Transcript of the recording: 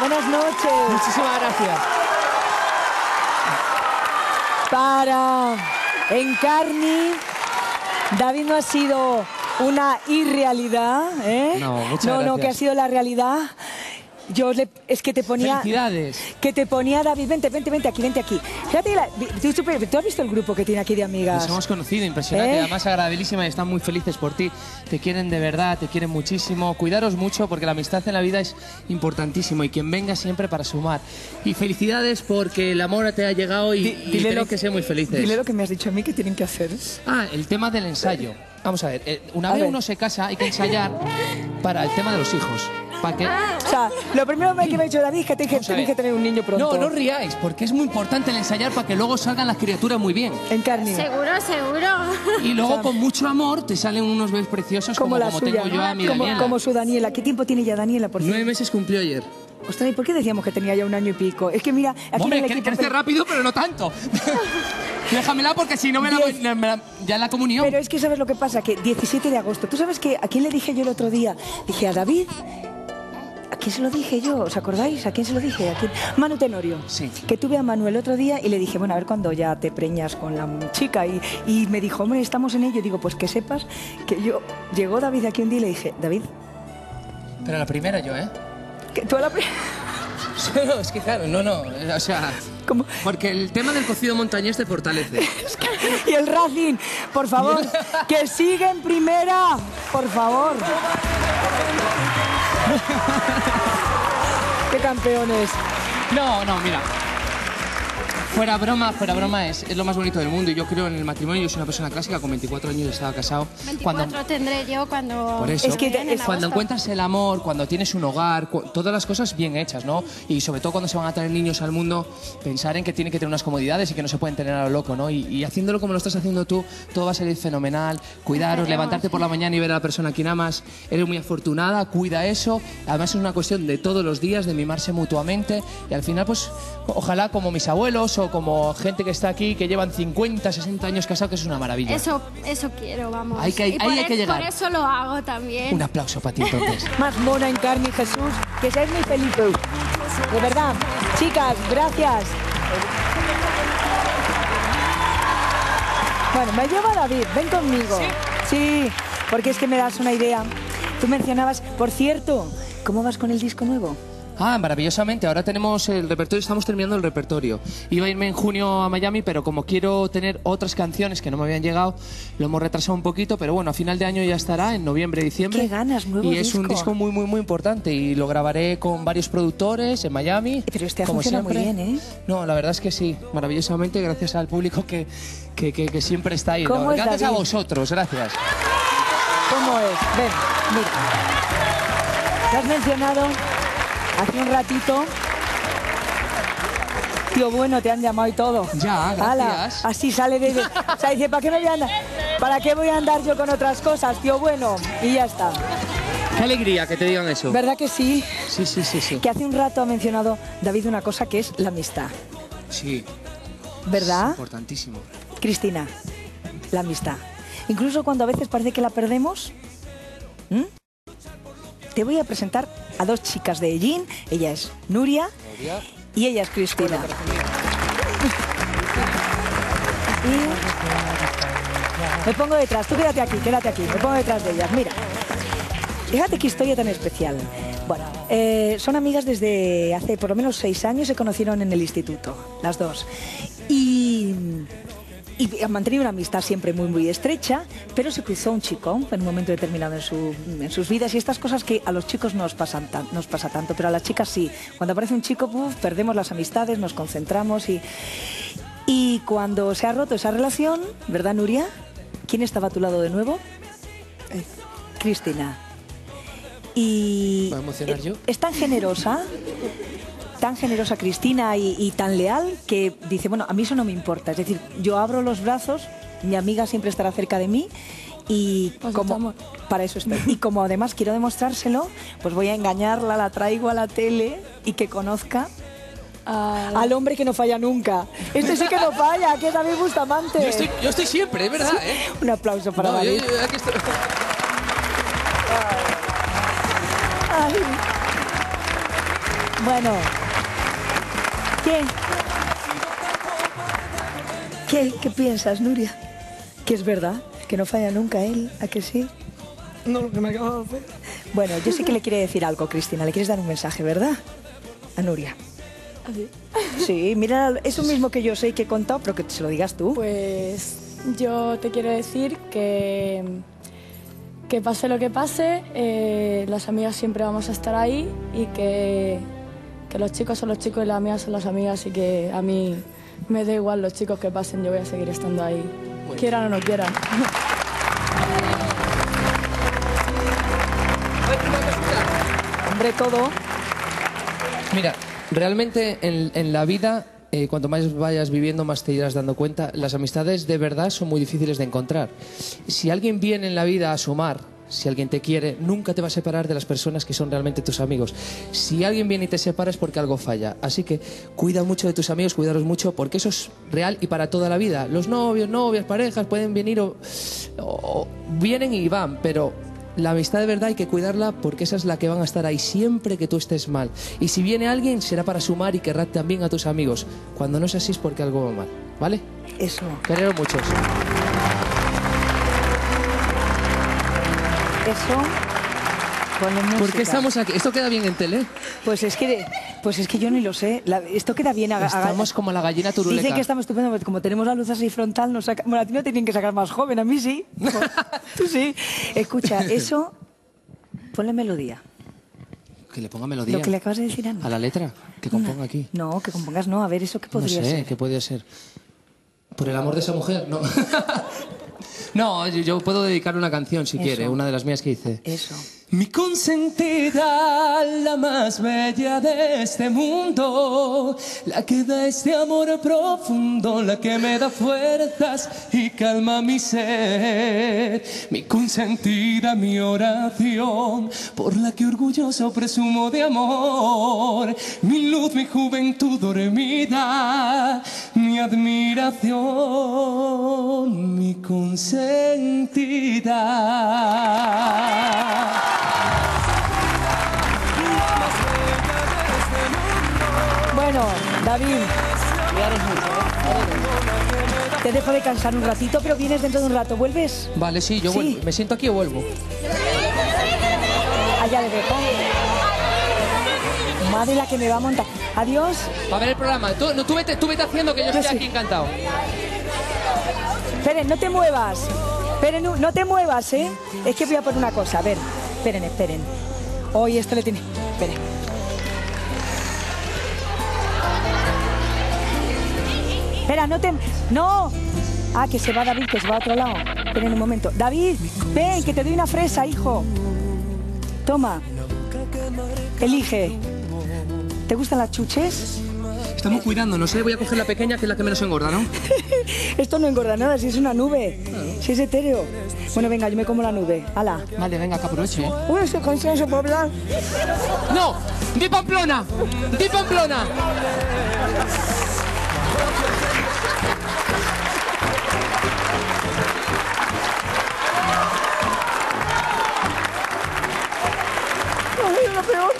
buenas noches. Muchísimas gracias. Para Encarni, David no ha sido una irrealidad, ¿eh? No, muchas No, no, gracias. que ha sido la realidad. Yo le, es que te ponía... Felicidades. Que te ponía David, vente, vente, vente aquí, vente aquí. Fíjate, la- tú, tú- has visto el grupo que tiene aquí de amigas. Nos hemos conocido, impresionante, ¿Eh? además agradabilísima y están muy felices por ti. Te quieren de verdad, te quieren muchísimo. Cuidaros mucho porque la amistad en la vida es importantísimo y quien venga siempre para sumar. Y felicidades porque el amor te ha llegado y, Di- y tenéis que ser muy felices. Dile lo que me has dicho a mí que tienen que hacer. Ah, el tema del ensayo. Vamos a ver, eh, una A vez ver. uno se casa hay que ensayar para el tema de los hijos. Para que... O sea, lo primero que me ha dicho David es que te- que tener un niño pronto. No, no ríais, porque es muy importante el ensayar para que luego salgan las criaturas muy bien. Encarni. Seguro, seguro. Y luego con mucho amor te salen unos bebés preciosos como, Como la como suya. tengo yo a mi como, Daniela. como su Daniela. ¿Qué tiempo tiene ya Daniela, por Nueve meses cumplió ayer. Ostras, ¿y por qué decíamos que tenía ya un año y pico? Es que mira, aquí Hombre, en equipo... crece rápido, pero no tanto. Déjamela porque si no me la, voy- me la- ya en la comunión. Pero es que sabes lo que pasa, que 17 de agosto. ¿Tú sabes que a quién le dije yo el otro día? Dije a David. ¿A quién se lo dije yo? ¿Os acordáis? ¿A quién se lo dije? ¿A quién? Manu Tenorio. Sí. Que tuve a Manu el otro día y le dije, bueno, a ver cuando ya te preñas con la chica. Y, y me dijo, hombre, estamos en ello. Digo, pues que sepas que yo... Llegó David aquí un día y le dije, David, Pero la primera yo, ¿eh? que tú a la... pri- No, es que claro, no, no. eh, O sea, ¿Cómo? porque el tema del cocido montañés te fortalece. Y el Racing, por favor, que siga en primera, por favor. Campeones. No, no, mira. Fuera broma, fuera broma es, es lo más bonito del mundo. Y yo creo en el matrimonio. Yo soy una persona clásica, con 24 años estaba casado. 24 tendré yo cuando... Por eso, Es que en cuando encuentras el amor, cuando tienes un hogar, todas las cosas bien hechas, ¿no? Y sobre todo cuando se van a traer niños al mundo, pensar en que tienen que tener unas comodidades y que no se pueden tener a lo loco, ¿no? Y, y haciéndolo como lo estás haciendo tú, todo va a salir fenomenal. Cuidaros, levantarte por la mañana y ver a la persona a quien amas. Eres muy afortunada, cuida eso. Además es una cuestión de todos los días, de mimarse mutuamente. Y al final, pues, ojalá como mis abuelos o como gente que está aquí, que llevan 50, 60 años casados, que es una maravilla. Eso, eso quiero, vamos. Hay que- Y ahí por hay e- que llegar. Por eso lo hago también. Un aplauso para ti entonces. Más mona en carne, Jesús, que seáis muy felices. De verdad. Chicas, gracias. Bueno, me lleva David, ven conmigo. Sí, porque es que me das una idea. Tú mencionabas, por cierto, ¿cómo vas con el disco nuevo? Ah, maravillosamente. Ahora tenemos el repertorio, estamos terminando el repertorio. Iba a irme en junio a Miami, pero como quiero tener otras canciones que no me habían llegado, lo hemos retrasado un poquito, pero bueno, a final de año ya estará, en noviembre, diciembre. Qué ganas, nuevo Y es un disco. muy, muy, muy importante y lo grabaré con varios productores en Miami. Pero este ha como funcionado muy bien, ¿eh? No, la verdad es que sí, maravillosamente, gracias al público que, que, que- que siempre está ahí. ¿Cómo ¿no? es, Gracias a vosotros, gracias. ¿Cómo es? Ven, mira. Lo has mencionado hace un ratito. Tío bueno, te han llamado y todo. Ya, gracias. así sale de... O sea, dice, ¿para qué, me voy a andar, ¿para qué voy a andar yo con otras cosas, tío bueno? Y ya está. Qué alegría que te digan eso. ¿Verdad que sí? Sí, sí, sí, sí. Que hace un rato ha mencionado David una cosa que es la amistad. Sí, ¿Verdad? importantísimo. Cristina, la amistad. Incluso cuando a veces parece que la perdemos. Te voy a presentar a dos chicas de Ellín. Ella es Nuria y ella es Cristina. Y me pongo detrás. Tú quédate aquí, quédate aquí. Me pongo detrás de ellas. Mira. Fíjate qué historia tan especial. Bueno, eh, son amigas desde hace por lo menos seis años, se conocieron en el instituto, las dos. Y, han mantenido una amistad siempre muy, muy estrecha, pero se cruzó un chico en un momento determinado en, su- en sus vidas y estas cosas que a los chicos nos pasan tan- nos pasa tanto, pero a las chicas sí. Cuando aparece un chico, puf, perdemos las amistades, nos concentramos y, y cuando se ha roto esa relación, ¿verdad, Nuria? ¿Quién estaba a tu lado de nuevo? Cristina. Y ¿Va a emocionar eh, yo? es tan generosa, tan generosa Cristina y, y tan leal que dice, bueno, a mí eso no me importa. Es decir, yo abro los brazos, mi amiga siempre estará cerca de mí y Pues como estamos. para eso estoy. Y como además quiero demostrárselo, pues voy a engañarla, la traigo a la tele y que conozca al hombre que no falla nunca. Este sí que no falla, que es David Bustamante. Yo estoy, yo estoy siempre, es verdad, ¿eh? Un aplauso para No, yo- David. yo- aquí estoy- Ay. Bueno. ¿Qué? ¿Qué? ¿Qué piensas, Nuria? Que es verdad, que no falla nunca él, ¿a que sí? No, lo que me acabo de hacer. Bueno, yo sé que le quiere decir algo, Cristina. Le quieres dar un mensaje, ¿verdad? A Nuria. Sí, mira, eso mismo que yo sé y que he contado, pero que se lo digas tú. Pues yo te quiero decir que, que pase lo que pase, eh, las amigas siempre vamos a estar ahí y que, que los chicos son los chicos y las amigas son las amigas y que a mí me da igual los chicos que pasen, yo voy a seguir estando ahí, quieran o no quieran. Hombre, todo. Mira, realmente en, en la vida, eh, cuanto más vayas viviendo, más te irás dando cuenta. Las amistades de verdad son muy difíciles de encontrar. Si alguien viene en la vida a sumar, si alguien te quiere, nunca te va a separar de las personas que son realmente tus amigos. Si alguien viene y te separa es porque algo falla. Así que cuida mucho de tus amigos, cuidaros mucho, porque eso es real y para toda la vida. Los novios, novias, parejas pueden venir o, o- vienen y van, pero la amistad de verdad hay que cuidarla porque esa es la que van a estar ahí siempre que tú estés mal. Y si viene alguien será para sumar y querrá también a tus amigos. Cuando no es así es porque algo va mal, ¿vale? Eso. Querero muchos. Eso. ¿Por qué estamos aquí? Esto queda bien en tele. Pues es que, pues es que yo ni lo sé. La- esto queda bien. a- a- Estamos como la gallina turuleca. Dicen que estamos estupendo, porque como tenemos la luz así frontal, nos saca... Bueno, a ti no te tienen que sacar más joven, a mí sí. Tú sí. Escucha, eso... Ponle melodía. Que le ponga melodía. Lo que le acabas de decir a Ana. A la letra. Que componga aquí. No, que compongas no. A ver, ¿eso qué No podría sé, ser? ¿qué podría ser? ¿Por el amor de esa mujer? No. no, yo, yo puedo dedicarle una canción si Eso. quiere, una de las mías que hice. Eso. Mi consentida, la más bella de este mundo, la que da este amor profundo, la que me da fuerzas y calma mi sed. Mi consentida, mi oración, por la que orgulloso presumo de amor. Mi luz, mi juventud dormida, mi admiración, mi consentida. Bueno, David. Te dejo de cansar un ratito, pero vienes dentro de un rato. ¿Vuelves? Vale, sí, yo Sí. vuelvo. ¿Me siento aquí o vuelvo? Allá le dejo. Madre la que me va a montar. Adiós. A ver el programa. Tú, no, tú, vete, tú vete haciendo que yo Yo estoy sí. aquí encantado. Esperen, no te muevas. Esperen, no, te muevas, ¿eh? Es que voy a poner una cosa. A ver, esperen, esperen. Hoy esto le tiene... Esperen. Espera, no te... ¡No! Ah, que se va David, que se va a otro lado. Esperen un momento. David, ven, que te doy una fresa, hijo. Toma. Elige. ¿Te gustan las chuches? Estamos cuidándonos, ¿eh? Voy a coger la pequeña, que es la que menos engorda, ¿no? Esto no engorda nada, si es una nube, si es etéreo. Bueno, venga, yo me como la nube. ¡Hala! Vale, venga, que aproveche. ¿eh? Uy, ese consenso Puebla. ¡No! ¡Di Pamplona! ¡Di Pamplona! Ay, lo peor.